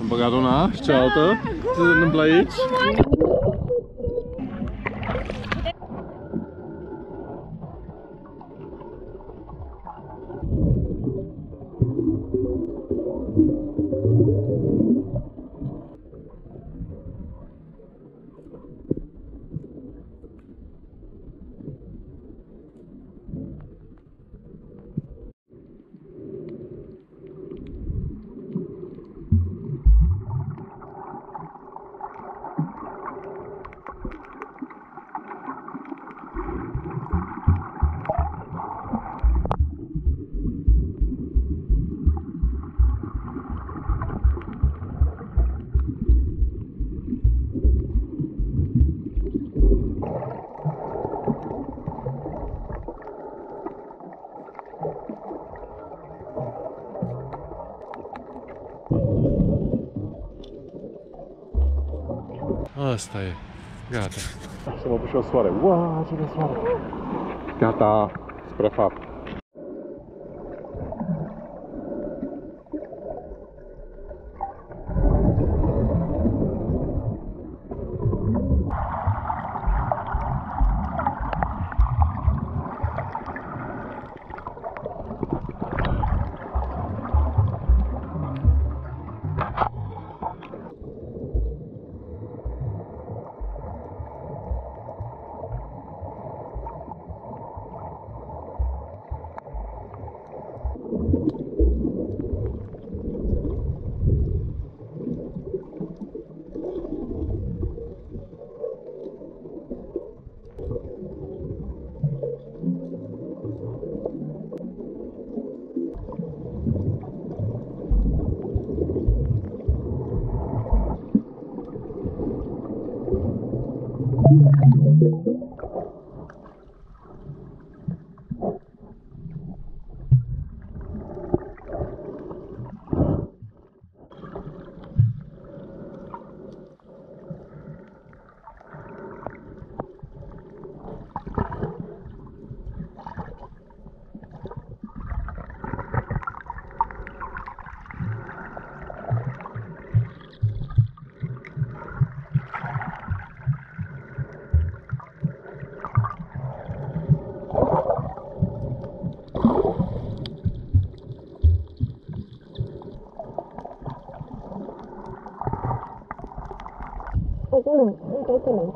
Am băgat una și cealaltă. Ce se Asta e. Gata. Să mă puși o soare. Uau, ce de soare. Gata. Spre fapt. 都不能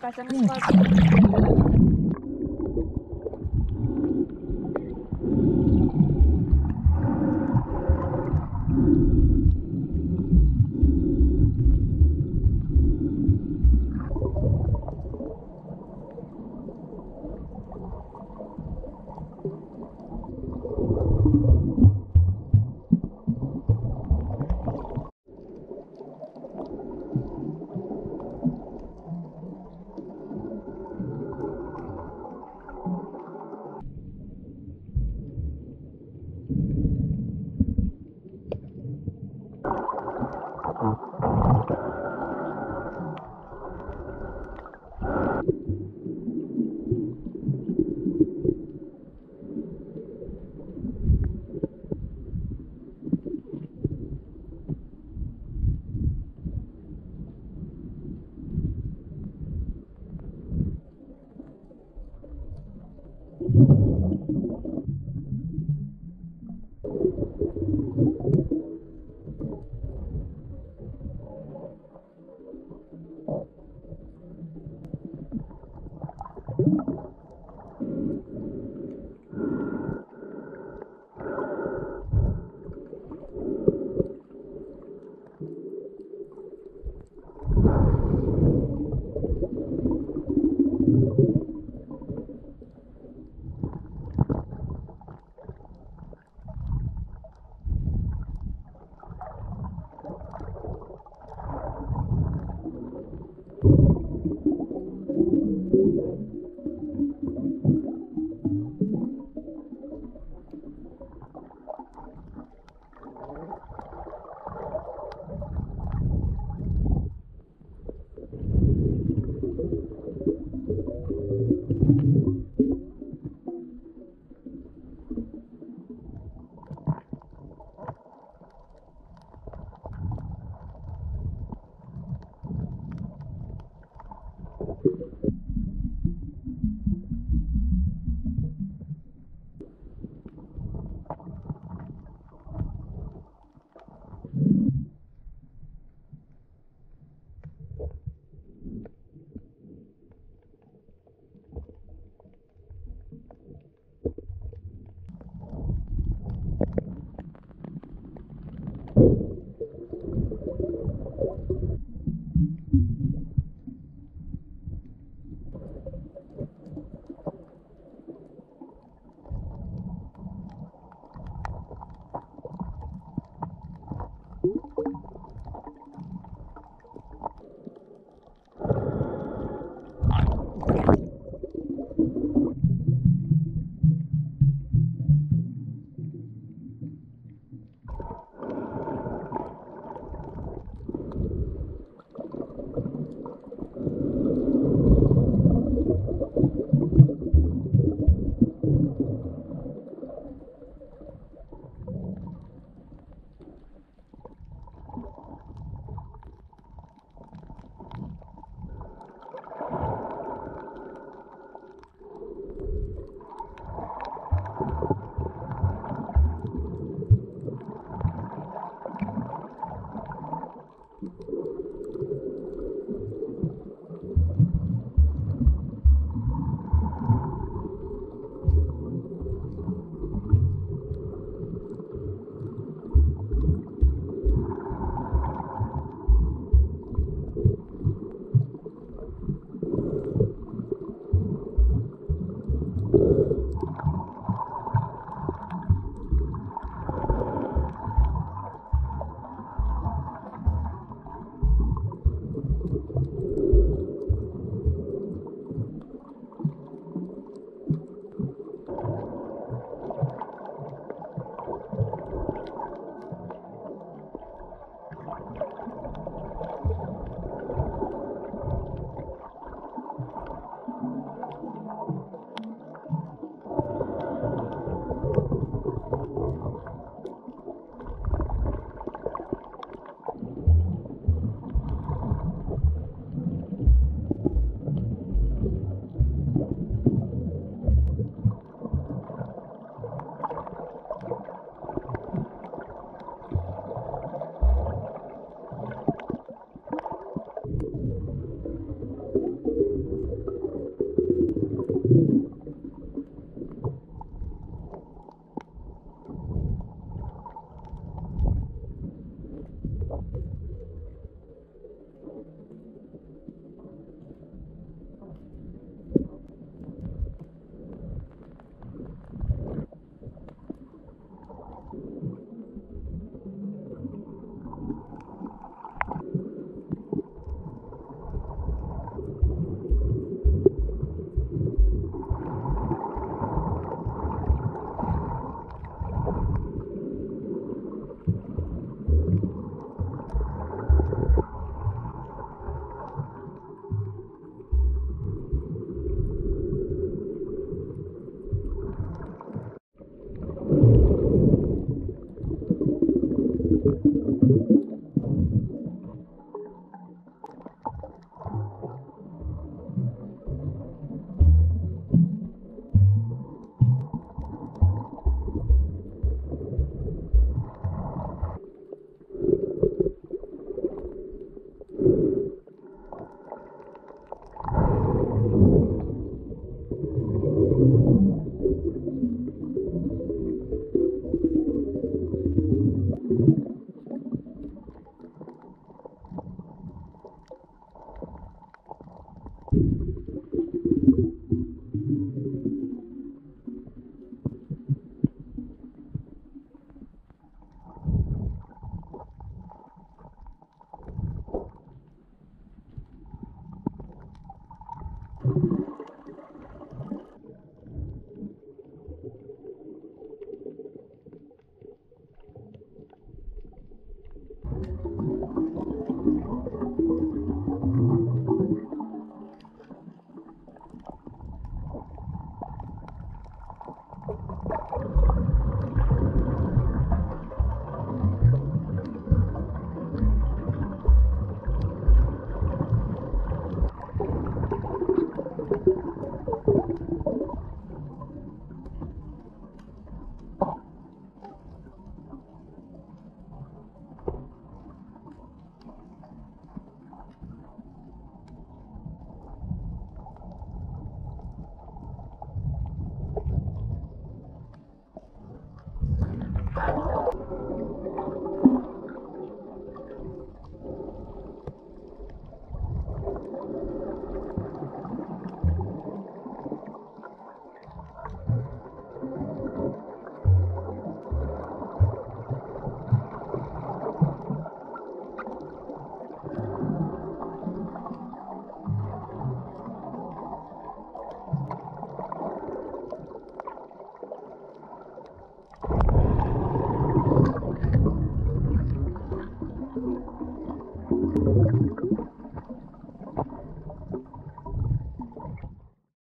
Caçamos hum. quase.